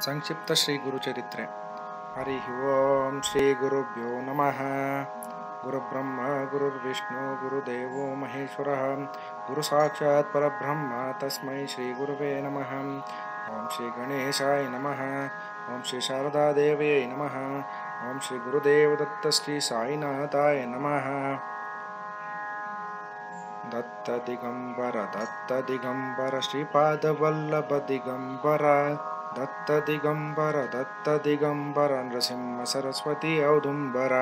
संक्षिप्तश्रीगुरुचरित्रे हरिः ॐ श्रीगुरुभ्यो नमः। गुरुब्रह्म गुरुर्विष्णु गुरुदेवो महेश्वरः। गुरुसाक्षात् परब्रह्म तस्मै श्रीगुरुवे नमः। ॐ श्रीगणेशाय नमः। ॐ श्री शारदादेवे नमः। ॐ श्रीगुरुदेवदत्त नमः। दत्तदिगम्बर दत्तदिगम्बर श्रीपादवल्लभदिगम्बर। ಓಂ ಶ್ರೀ ಗುರುದೇವದತ್ತ ಶ್ರೀ ಸಾಯಿನಾಥಾಯ ನಮಃ ದತ್ತ ದಿಗಂಬರ ದತ್ತ ದಿಗಂಬರ ಶ್ರೀಪಾದವಲ್ಲಭ ದಿಗಂಬರ ದತ್ತ ದಿಗಂಬರ ದತ್ತ ದಿಗಂಬರ ನೃಸಿಂಹ ಸರಸ್ವತಿ ಔದುಂಬರ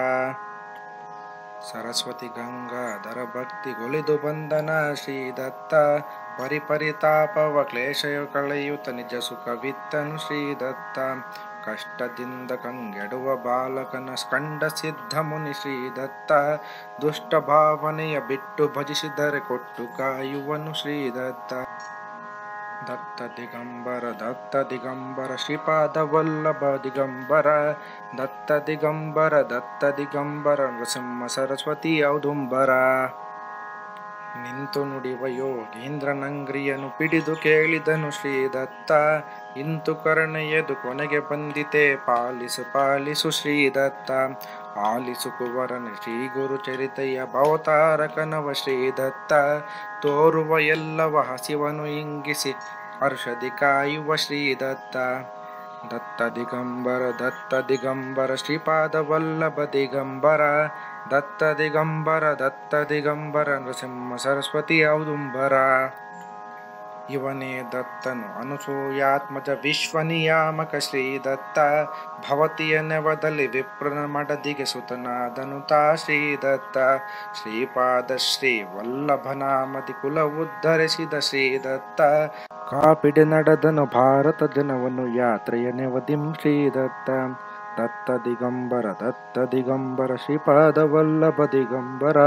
ಸರಸ್ವತಿ ಗಂಗಾಧರ ಭಕ್ತಿಗೊಳಿದು ಬಂದನ ಶ್ರೀ ದತ್ತ ಪರಿಪರಿತಾಪವ ಕ್ಲೇಶಯ ಕಳೆಯುತ್ತ ನಿಜ ಸುಖವಿತ್ತನು ಶ್ರೀ ದತ್ತ ಕಷ್ಟದಿಂದ ಕಂಗೆಡುವ ಬಾಲಕನ ಕಂಡ ಸಿದ್ಧ ಮುನಿ ಶ್ರೀ ದತ್ತ ದುಷ್ಟ ಭಾವನೆಯ ಬಿಟ್ಟು ಭಜಿಸಿದರೆ ಕೊಟ್ಟು ಕಾಯುವನು ಶ್ರೀ ದತ್ತ ದತ್ತ ದಿಗಂಬರ ದತ್ತ ದಿಗಂಬರ ಶ್ರೀಪಾದ ವಲ್ಲಭ ದಿಗಂಬರ ದತ್ತ ದಿಗಂಬರ ದತ್ತ ದಿಗಂಬರ ನೃಸಿಂಹ ಸರಸ್ವತಿ ಔದುಂಬರ. ನಿಂತು ನುಡಿವ ಯೋಗೀಂದ್ರ ನಂಗ್ರಿಯನು ಪಿಡಿದು ಕೇಳಿದನು ಶ್ರೀ ದತ್ತ ಇಂತು ಕರ್ಣೆಯದು ಕೊನೆಗೆ ಬಂದಿತೆ, ಪಾಲಿಸು ಪಾಲಿಸು ಶ್ರೀ ದತ್ತ ಆಲಿಸು ಕುವರನ ಶ್ರೀ ಗುರು ಚರಿತೆಯ ಭವತಾರಕನವ ಶ್ರೀ ದತ್ತ ತೋರುವ ಎಲ್ಲವ ಹಸಿವನು ಇಂಗಿಸಿ हर्षदिकायु श्री दत्तदिगम्बर दत्त दिगम्बर दत्त दिगम्बर श्रीपादवल्लभ दिगम्बर दत्त दिगम्बर दत्त दिगम्बर औदुम्बरा। ಇವನೇ ದತ್ತನು. ಅನುಸೂಯಾತ್ಮಜ ವಿಶ್ವನಿಯಾಮಕ ಶ್ರೀ ದತ್ತ ಭವತಿಯ ನೆವದಲ್ಲಿ ವಿಪ್ರನ ಮಡದಿಗೆ ಸುತನಾದನು ತಾ ಶ್ರೀ ದತ್ತ ಶ್ರೀಪಾದ ಶ್ರೀ ವಲ್ಲಭನಾಮದಿ ಕುಲ ಉದ್ಧರಿಸಿದ ಶ್ರೀ ದತ್ತ ಕಾಪಿಡೆ ನಡೆದನು ಭಾರತ ಜನವನ್ನು ಯಾತ್ರೆಯ ನೆವದಿಂ ಶ್ರೀ ದತ್ತ ದತ್ತ ದಿಗಂಬರ ದತ್ತ ದಿಗಂಬರ ಶ್ರೀಪಾದ ವಲ್ಲಭ ದಿಗಂಬರ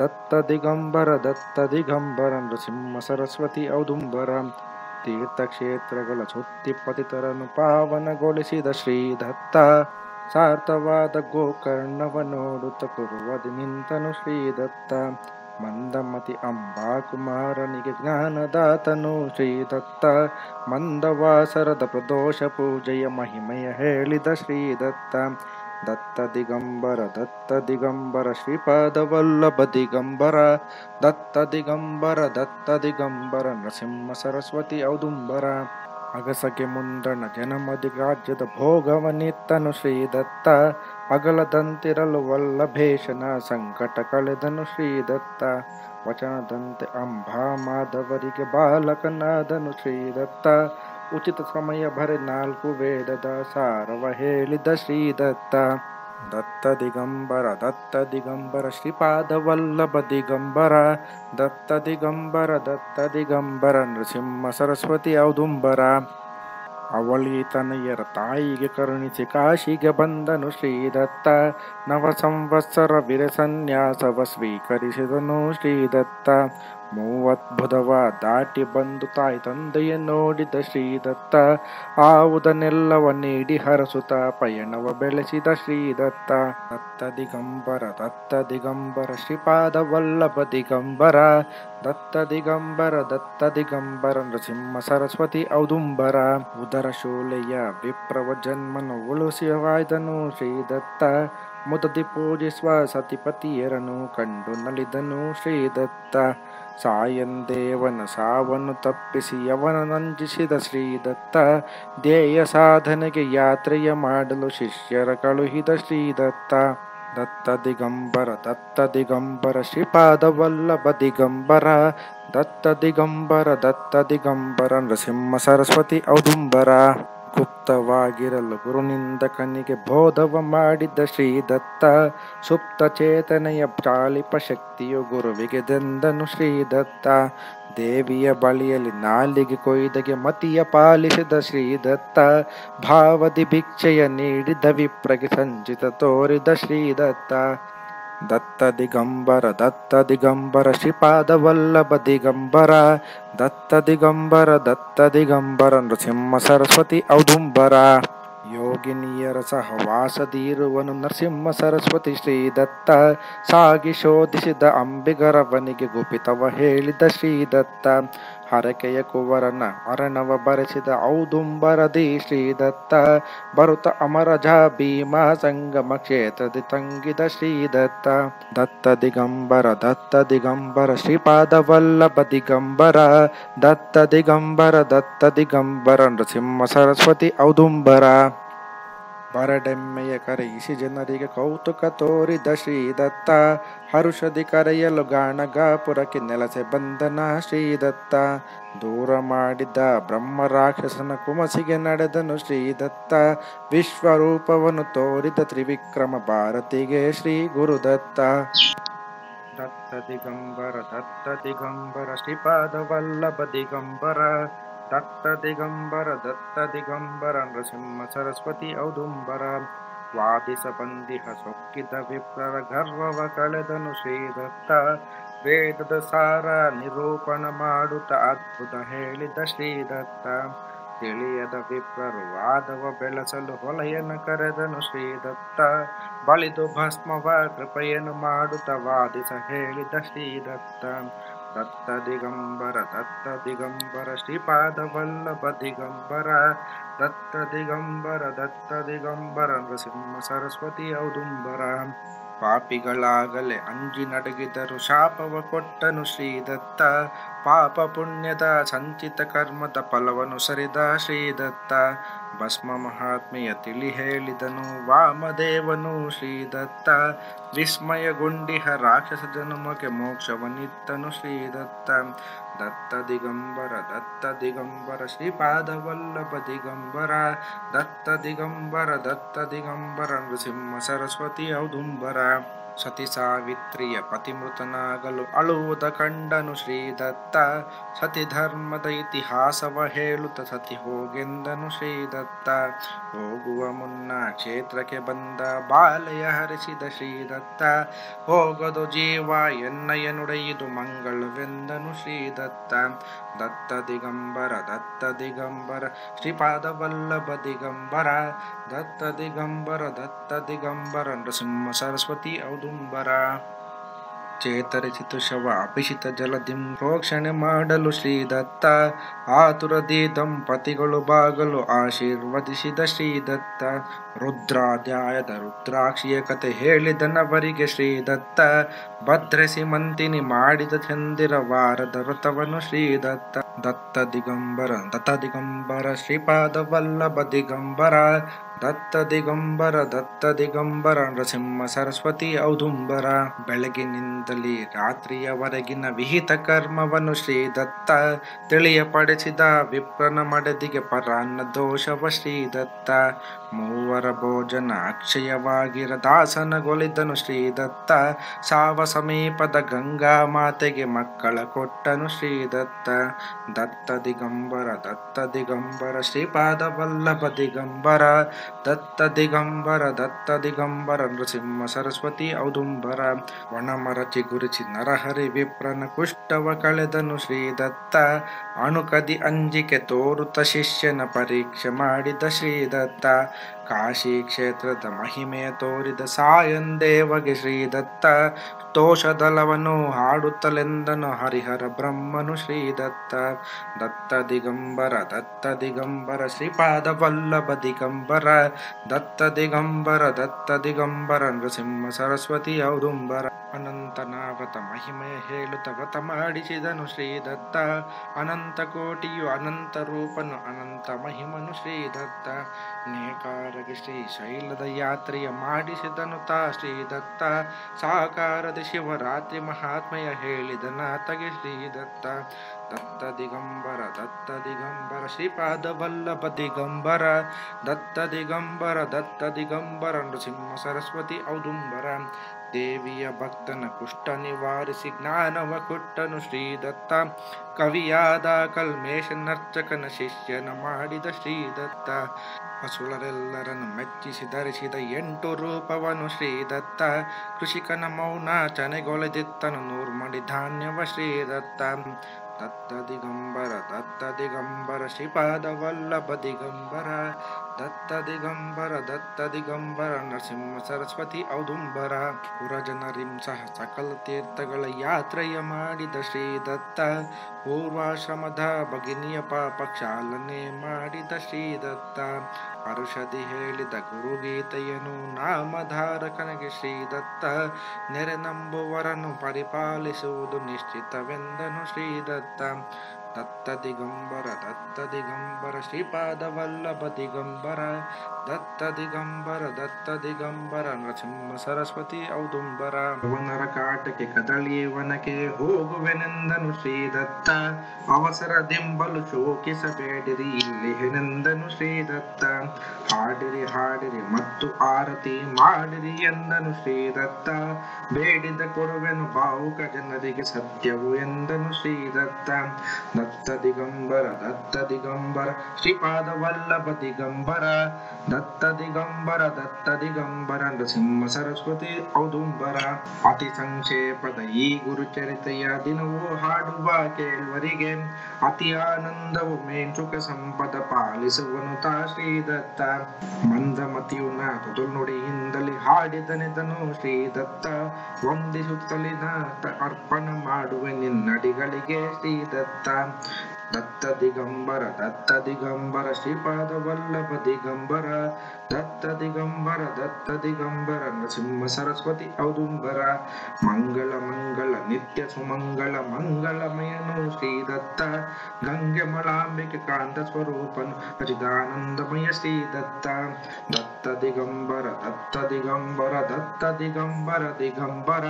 ದತ್ತ ದಿಗಂಬರ ದತ್ತ ದಿಗಂಬರ ನೃಸಿಂಹ ಸರಸ್ವತಿ ಔದುಂಬರ ತೀರ್ಥಕ್ಷೇತ್ರಗಳ ಸುತ್ತಿ ಪತಿತರನ್ನು ಪಾವನಗೊಳಿಸಿದ ಶ್ರೀ ದತ್ತ ಸಾರ್ಥವಾದ ಗೋಕರ್ಣವ ನೋಡುತ್ತ ಕುರುವದಿ ನಿಂತನು ಶ್ರೀ ದತ್ತ ಮಂದಮತಿ ಅಂಬಾ ಕುಮಾರನಿಗೆ ಜ್ಞಾನದಾತನು ಶ್ರೀ ದತ್ತ ಮಂದವಾಸರದ ಪ್ರದೋಷ ಪೂಜೆಯ ಮಹಿಮೆಯ ಹೇಳಿದ ಶ್ರೀ ದತ್ತ ದತ್ತ ದಿಗಂಬರ ದತ್ತ ದಿಗಂಬರ ಶ್ರೀಪಾದ ವಲ್ಲಭ ದಿಗಂಬರ ದತ್ತ ದಿಗಂಬರ ದತ್ತ ದಿಗಂಬರ ನರಸಿಂಹ ಸರಸ್ವತಿ ಔದುಂಬರ ಅಗಸಗೆ ಮುಂದಣ ಜನಮದಿ ರಾಜ್ಯದ ಭೋಗವನಿತ್ತನು ಶ್ರೀ ದತ್ತ ಅಗಲದಂತಿರಲು ವಲ್ಲಭೇಶನ ಸಂಕಟ ಕಳೆದನು ಶ್ರೀ ದತ್ತ ವಚನದಂತೆ ಅಂಬಾ ಮಾಧವರಿಗೆ ಬಾಲಕನಾದನು ಶ್ರೀ ದತ್ತ ಉಚಿತ ಸಮಯ ಭರೆ ನಾಲ್ಕು ವೇದದ ಸಾರವ ಹೇಳಿದ ಶ್ರೀ ದತ್ತ ದತ್ತ ದಿಗಂಬರ ದತ್ತ ದಿಗಂಬರ ಶ್ರೀಪಾದ ವಲ್ಲಭ ದಿಗಂಬರ ದತ್ತ ದಿಗಂಬರ ದತ್ತ ದಿಗಂಬರ ನೃಸಿಂಹ ಸರಸ್ವತಿ ಔದುಂಬರ ಅವಳಿ ತನಯರ ತಾಯಿಗೆ ಕರುಣಿಸಿ ಕಾಶಿಗೆ ಬಂದನು ಶ್ರೀದತ್ತ. ನವ ಸಂವತ್ಸರ ವಿರ ಸನ್ಯಾಸವ ಸ್ವೀಕರಿಸಿದನು ಶ್ರೀ ದತ್ತ ಮೂವದ್ಭುತವ ದಾಟಿ ಬಂದು ತಾಯಿ ತಂದೆಯ ನೋಡಿದ ಶ್ರೀದತ್ತ, ಆವುದನ್ನೆಲ್ಲವ ನೀಡಿ ಹರಸುತ ಪಯಣವ ಬೆಳೆಸಿದ ಶ್ರೀದತ್ತ. ದತ್ತ ದಿಗಂಬರ ದತ್ತ ದಿಗಂಬರ, ಶ್ರೀಪಾದ ವಲ್ಲಭ ದಿಗಂಬರ. ದತ್ತ ದಿಗಂಬರ ದತ್ತ ದಿಗಂಬರ ನೃಸಿಂಹ ಸರಸ್ವತಿ ಔದುಂಬರ. ಉದರ ಶೂಲೆಯ ವಿಪ್ರವ ಜನ್ಮನು ಉಳಿಸಿವಾಯ್ದನು ಶ್ರೀ ದತ್ತ ಮುದದಿ ಪೂಜಿಸುವ ಸತಿಪತಿಯರನು ಕಂಡು ನಲಿದನು ಶ್ರೀದತ್ತ. ಸಾಯಂದೇವನ ಸಾವನ್ನು ತಪ್ಪಿಸಿ ಅವನ ನಂಜಿಸಿದ ಶ್ರೀದತ್ತ ಧ್ಯೇಯ ಸಾಧನೆಗೆ ಯಾತ್ರೆಯ ಮಾಡಲು ಶಿಷ್ಯರ ಕಳುಹಿದ ಶ್ರೀದತ್ತ. ದತ್ತ ದಿಗಂಬರ ದತ್ತ ದಿಗಂಬರ, ಶ್ರೀಪಾದವಲ್ಲಭ ದಿಗಂಬರ, ದತ್ತ ದಿಗಂಬರ ದತ್ತ ದಿಗಂಬರ ನೃಸಿಂಹ ಸರಸ್ವತಿ ಔದುಂಬರ. ಗುಪ್ತವಾಗಿರಲು ಗುರುನಿಂದಕನಿಗೆ ಬೋಧವ ಮಾಡಿದ ಶ್ರೀದತ್ತ ಸುಪ್ತ ಚೇತನೆಯ ಚಾಲಿಪ ಶಕ್ತಿಯು ಗುರುವಿಗೆ ದೆಂದನು ಶ್ರೀದತ್ತ. ದೇವಿಯ ಬಳಿಯಲ್ಲಿ ನಾಲಿಗೆ ಕೊಯ್ದಗೆ ಮತಿಯ ಪಾಲಿಸಿದ ಶ್ರೀದತ್ತ ಭಾವದಿ ಭಿಕ್ಷೆಯ ನೀಡಿದ ವಿಪ್ರಗೆ ಸಂಚಿತ ತೋರಿದ ಶ್ರೀ ದತ್ತ ದಿಗಂಬರ ದತ್ತ ದಿಗಂಬರ ಶ್ರೀಪಾದವಲ್ಲಭ ದಿಗಂಬರ ದತ್ತ ದಿಗಂಬರ ದತ್ತ ದಿಗಂಬರ ನೃಸಿಂಹ ಸರಸ್ವತಿ ಔದುಂಬರ. ಯೋಗಿನಿಯರ ಸಹವಾಸದಿರುವನು ನರಸಿಂಹ ಸರಸ್ವತಿ ಶ್ರೀ ದತ್ತ ಸಾಗಿ ಶೋಧಿಸಿದ ಅಂಬಿಗರವನಿಗೆ ಗುಪಿತವ ಹೇಳಿದ ಶ್ರೀ ದತ್ತ ಹರಕೆಯ ಕುವರನ ಅರಣವ ಬರೆಸಿದ ಔದುಂಬರದಿ ಶ್ರೀದತ್ತ ಬರುತ ಅಮರಜ ಭೀಮ ಸಂಗಮ ಕ್ಷೇತ್ರದಿ ತಂಗಿದ ಶ್ರೀದತ್ತ ದತ್ತ ದಿಗಂಬರ ದತ್ತ ದಿಗಂಬರ ಶ್ರೀಪಾದ ವಲ್ಲಭ ದಿಗಂಬರ ದತ್ತ ದಿಗಂಬರ ದತ್ತ ದಿಗಂಬರ ನೃಸಿಂಹ ಸರಸ್ವತಿ ಔದುಂಬರ ಬರಡೆಮ್ಮೆಯ ಕರೆಯಿಸಿ ಜನರಿಗೆ ಕೌತುಕ ತೋರಿದ ಶ್ರೀದತ್ತ. ಹರುಷದಿ ಕರೆಯಲು ಗಾಣಗಾಪುರಕ್ಕೆ ನೆಲಸೆ ಬಂದನ ಶ್ರೀದತ್ತ. ದೂರ ಮಾಡಿದ ಬ್ರಹ್ಮ ರಾಕ್ಷಸನ ಕುಮಸಿಗೆ ನಡೆದನು ಶ್ರೀದತ್ತ. ವಿಶ್ವರೂಪವನ್ನು ತೋರಿದ ತ್ರಿವಿಕ್ರಮ ಭಾರತಿಗೆ ಶ್ರೀ ಗುರುದತ್ತ. ದತ್ತ ದಿಗಂಬರ ದತ್ತ ದಿಗಂಬರ, ಶ್ರೀಪಾದ ವಲ್ಲಭ ದಿಗಂಬರ. ದತ್ತ ದಿಗಂಬರ ದತ್ತ ದಿಗಂಬರ ನೃಸಿಂಹ ಸರಸ್ವತಿ ಔದುಂಬರ ವಾದಿಸ ಬಂದಿಹ ಸೊಕ್ಕಿದ ವಿಪ್ರರ ಗರ್ವವ ಕಳೆದನು ಶ್ರೀದತ್ತ ವೇದದ ಸಾರ ನಿರೂಪಣ ಮಾಡುತ್ತ ಅದ್ಭುತ ಹೇಳಿದ ಶ್ರೀದತ್ತ ತಿಳಿಯದ ವಿಪ್ರರು ವಾದವ ಬೆಳೆಸಲು ಹೊಲೆಯನ್ನು ಕರೆದನು ಶ್ರೀದತ್ತ, ಬಳಿದು ಭಸ್ಮವ ಕೃಪೆಯನ್ನು ಮಾಡುತ್ತ ವಾದಿಸ ಹೇಳಿದ ಶ್ರೀದತ್ತ ದತ್ತ ದಿಗಂಬರ ದತ್ತ ದಿಗಂಬರ ಶ್ರೀಪಾದ ವಲ್ಲಭ ದಿಗಂಬರ ದತ್ತ ದಿಗಂಬರ ದತ್ತ ದಿಗಂಬರ ನೃಸಿಂಹ ಸರಸ್ವತಿ ಔದುಂಬರ ಪಾಪಿಗಳಾಗಲೇ ಅಂಜಿ ನಡಗಿದರು. ಶಾಪವ ಕೊಟ್ಟನು ಶ್ರೀದತ್ತ. ಪಾಪ ಪುಣ್ಯದ ಸಂಚಿತ ಕರ್ಮದ ಫಲವನ್ನು ಸರಿದ ಶ್ರೀದತ್ತ. ಭಸ್ಮ ಮಹಾತ್ಮೆಯ ತಿಳಿ ಹೇಳಿದನು, ವಾಮದೇವನು ಶ್ರೀದತ್ತ. ವಿಸ್ಮಯಗೊಂಡಿಹ ರಾಕ್ಷಸ ಜನುಮಕ್ಕೆ ಮೋಕ್ಷವನಿತ್ತನು ಶ್ರೀದತ್ತ. दत्त दिगम्बर दत्त दिगम्बर श्रीपादवल्लभ दिगम्बरा दत्त दिगम्बर दत्त दिगम्बर नृसिंहसरस्वती औदुम्बरा। ಸತಿ ಸಾವಿತ್ರಿಯ ಪತಿಮೃತನಾಗಲು ಅಳುವುದ ಕಂಡನು ಶ್ರೀದತ್ತ. ಸತಿ ಧರ್ಮದ ಇತಿಹಾಸವ ಹೇಳುತ್ತ, ಸತಿ ಹೋಗೆಂದನು ಶ್ರೀದತ್ತ. ಹೋಗುವ ಮುನ್ನ ಕ್ಷೇತ್ರಕ್ಕೆ ಬಂದ ಬಾಲಯ ಹರಿಸಿದ ಶ್ರೀದತ್ತ. ಹೋಗದು ಜೀವ ಎನ್ನಯ ನುಡೆಯಿದು ಮಂಗಳವೆಂದನು ಶ್ರೀದತ್ತ. ದತ್ತ ದಿಗಂಬರ ದತ್ತ ದಿಗಂಬರ ಶ್ರೀಪಾದವಲ್ಲಭ ದಿಗಂಬರ ದತ್ತ ದಿಗಂಬರ ದತ್ತ ದಿಗಂಬರ ನೃಸಿಂಹ ಸರಸ್ವತಿ ಔದುಂಬರ. ಚೇತರಿಸಿತು ಶವ ಅಭಿಷಿತ ಜಲದಿಂ ಪ್ರೋಕ್ಷಣೆ ಮಾಡಲು ಶ್ರೀದತ್ತ, ಆತುರದಿ ದಂಪತಿಗಳು ಬಾಗಲು ಆಶೀರ್ವದಿಸಿದ ಶ್ರೀದತ್ತ. ರುದ್ರಾಧ್ಯಾಯದ ರುದ್ರಾಕ್ಷಿಯ ಕತೆ ಹೇಳಿದನವರಿಗೆ ಶ್ರೀದತ್ತ. ಭದ್ರಸಿ ಮಂತಿನಿ ಮಾಡಿದ ಚಂದಿರ ವಾರದ ವ್ರತವನ್ನು ಶ್ರೀದತ್ತ. ದತ್ತ ದಿಗಂಬರ ದತ್ತ ದಿಗಂಬರ, ಶ್ರೀಪಾದ ವಲ್ಲಭ ದಿಗಂಬರ, ದತ್ತ ದಿಗಂಬರ ದತ್ತ ದಿಗಂಬರ ನೃಸಿಂಹ ಸರಸ್ವತಿ ಔದುಂಬರ. ಬೆಳಗಿನಿಂದಲೇ ರಾತ್ರಿಯವರೆಗಿನ ವಿಹಿತ ಕರ್ಮವನ್ನು ಶ್ರೀದತ್ತ. ತಿಳಿಯಪಡಿಸಿದ ವಿಪ್ರನ ಮಡದಿಗೆ ಪರಾನ್ನ ದೋಷವ ಶ್ರೀದತ್ತ. ಮೂವರ ಭೋಜನ ಅಕ್ಷಯವಾಗಿರ ದಾಸನಗೊಲಿದನು ಶ್ರೀದತ್ತ. ಸಾವ ಸಮೀಪದ ಗಂಗಾ ಮಾತೆಗೆ ಮಕ್ಕಳ ಕೊಟ್ಟನು ಶ್ರೀದತ್ತ. ದತ್ತ ದಿಗಂಬರ ದತ್ತ ದಿಗಂಬರ, ಶ್ರೀಪಾದ ವಲ್ಲಭ ದಿಗಂಬರ, ದತ್ತ ದಿಗಂಬರ ದತ್ತ ದಿಗಂಬರ, ನೃಸಿಂಹ ಸರಸ್ವತಿ ಔದುಂಬರ ಒಣಮರ ಚಿಗುರಿಸಿ ನರಹರಿ ವಿಪ್ರನ ಕುಷ್ಟವ ಕಳೆದನು ಶ್ರೀದತ್ತ. ಅಣುಕದಿ ಅಂಜಿಕೆ ತೋರುತ ಶಿಷ್ಯನ ಪರೀಕ್ಷೆ ಮಾಡಿದ ಶ್ರೀದತ್ತ. ಕಾಶಿ ಕ್ಷೇತ್ರದ ಮಹಿಮೆ ತೋರಿದ ಸಾಯಂದೇವಗೆ ಶ್ರೀದತ್ತ ತೋಷದಲವನು ಹಾಡುತ್ತಲೆಂದನು ಹರಿಹರ ಬ್ರಹ್ಮನು ಶ್ರೀದತ್ತ. ದತ್ತ ದಿಗಂಬರ ದತ್ತ ದಿಗಂಬರ, ಶ್ರೀಪಾದ ವಲ್ಲಭ ದಿಗಂಬರ, ದತ್ತ ದಿಗಂಬರ ದತ್ತ ದಿಗಂಬರ, ನೃಸಿಂಹ ಸರಸ್ವತಿ ಔದುಂಬರ. ಅನಂತನಾವತ ಮಹಿಮೆ ಹೇಳುತ್ತ ವ್ರತ ಮಾಡಿಸಿದನು ಶ್ರೀದತ್ತ. ಅನಂತ ಕೋಟಿಯು ಅನಂತ ರೂಪನು, ಅನಂತ ಮಹಿಮನು ಶ್ರೀದತ್ತ. ನೇಕಾರಗೆ ಶ್ರೀ ಶೈಲದ ಯಾತ್ರೆಯ ಮಾಡಿಸಿದನು ತಾ ಶ್ರೀದತ್ತ ಸಾಕಾರದ ಶಿವರಾತ್ರಿ ಮಹಾತ್ಮೆಯ ಹೇಳಿದನಾತಗೆ ಶ್ರೀ ದತ್ತ. ದಿಗಂಬರ ದತ್ತ ದಿಗಂಬರ ಶ್ರೀಪಾದ ವಲ್ಲಭ ದಿಗಂಬರ ದತ್ತ ದಿಗಂಬರ ದತ್ತ ದಿಗಂಬರ ನೃಸಿಂಹ ಸರಸ್ವತಿ ಔದುಂಬರ. ದೇವಿಯ ಭಕ್ತನ ಕುಷ್ಠ ನಿವಾರಿಸಿ ಜ್ಞಾನವ ಕೊಟ್ಟನು ಶ್ರೀದತ್ತ. ಕವಿಯಾದ ಕಲ್ಮೇಶ ನರ್ಚಕನ ಶಿಷ್ಯನ ಮಾಡಿದ ಶ್ರೀದತ್ತ. ಹಸುಳರೆಲ್ಲರನ್ನು ಮೆಚ್ಚಿಸಿ ಧರಿಸಿದ ಎಂಟು ರೂಪವನು ಶ್ರೀದತ್ತ. ಕೃಷಿಕನ ಮೌನ ಚನೆಗೊಳೆದಿತ್ತನು ನೂರ್ಮಡಿ ಧಾನ್ಯವ ಶ್ರೀದತ್ತ. तत्त दिगम्बर तत्त दिगम्बर श्रीपादवल्लभ दिगम्बर ದತ್ತ ದಿಗಂಬರ ದತ್ತ ದಿಗಂಬರ ನರಸಿಂಹ ಸರಸ್ವತಿ ಔದುಂಬರ. ಪುರಜನರಿಂ ಸಹ ಸಕಲ ತೀರ್ಥಗಳ ಯಾತ್ರೆಯ ಮಾಡಿದ ಶ್ರೀ ದತ್ತ ಪೂರ್ವಾಶ್ರಮದ ಭಗಿನಿಯ ಪಾಪ ಕ್ಷಾಲನೆ ಮಾಡಿದ ಶ್ರೀ ದತ್ತ ಪರುಷದಿ ಹೇಳಿದ ಗುರುಗೀತೆಯನು ನಾಮಧಾರಕನಿಗೆ ಶ್ರೀ ದತ್ತ ನೆರೆ ನಂಬುವರನ್ನು ಪರಿಪಾಲಿಸುವುದು ನಿಶ್ಚಿತವೆಂದನು ಶ್ರೀ ದತ್ತ तत्तदिगम्बर तत्तदिगम्बर श्रीपादवल्लभदिगम्बर ದತ್ತ ದಿಗಂಬರ ದತ್ತ ದಿಗಂಬರ ನರಸಿಂಹ ಸರಸ್ವತಿ ಔದುಂಬರ. ಭವನರ ಕಾಟಕ್ಕೆ ಕದಳಿಯವನಕ್ಕೆ ಹೋಗುವೆನೆಂದನು ಶ್ರೀ ದತ್ತ ಅವಸರದಿಂಬಲು ಶೋಕಿಸಬೇಡಿರಿ, ಇಲ್ಲಿ ಹೆನೆಂದನು ಶ್ರೀ ದತ್ತ ಹಾಡಿರಿ ಹಾಡಿರಿ, ಮತ್ತು ಆರತಿ ಮಾಡಿರಿ ಎಂದನು ಶ್ರೀ ದತ್ತ ಬೇಡಿದ ಕೊರುವೆನು ಭಾವುಕ ಜನರಿಗೆ ಸತ್ಯವು ಎಂದನು ಶ್ರೀ ದತ್ತ ದತ್ತ ದಿಗಂಬರ ದತ್ತ ದಿಗಂಬರ ಶ್ರೀಪಾದ ವಲ್ಲಭ ದಿಗಂಬರ. ದತ್ತ ದಿಗಂಬರ ದತ್ತ ದಿಗಂಬರ ನೃಸಿಂಹ ಸರಸ್ವತಿ ಔದುಂಬರ. ಅತಿ ಸಂಕ್ಷೇಪದ ಈ ಗುರುಚರಿತೆಯ ದಿನವೂ ಹಾಡುವ ಕೇಳುವರಿಗೆ ಅತಿ ಆನಂದವು. ಮೇಂಚುಕ ಸಂಪದ ಪಾಲಿಸುವನು ತಾ ಶ್ರೀ ದತ್ತ ಮಂದಮತಿಯು ನಾದು ನುಡಿಯಿಂದಲೇ ಹಾಡಿದನೆದನು ಶ್ರೀ ದತ್ತ ವಂದಿಸುತ್ತಲಿನ ಅರ್ಪಣ ಮಾಡುವೆ ನಿನ್ನಡಿಗಳಿಗೆ ಶ್ರೀ ದತ್ತ दत्त दिगम्बर दत्त दिगम्बर श्रीपादवल्लभ दिगम्बर दत्त दिगम्बर दत्त दिगम्बर नृसिंह सरस्वति औदुम्बर मङ्गल मङ्गल नित्य सुमङ्गल मङ्गलमयनो श्रीदत्त गङ्गम्बिक कान्तस्वरूपन् अचिदानन्दमय श्रीदत्त दत्त दिगम्बर दत्त दिगम्बर दत्त दिगम्बर दिगम्बर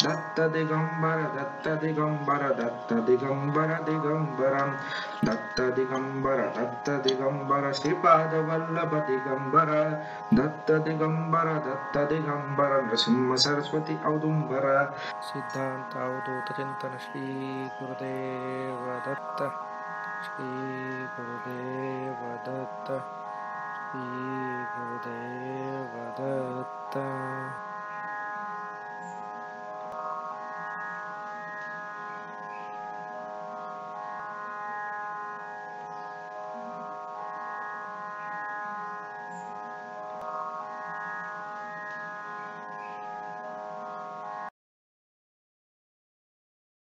दत्तदिगम्बर दत्तदिगम्बर दत्तदिगम्बर दत्त दिगम्बर दिगम्बरं दत्त दिगम्बर दत्त दिगम्बर श्रीपादवल्लभ दिगम्बर दत्त दिगम्बर दत्त दिगम्बरं औदुम्बर सिद्धान्त औदूत चिन्तन श्रीकृदत्त श्रीकुरुदेवदत्त श्रीगुरुदेवदत्त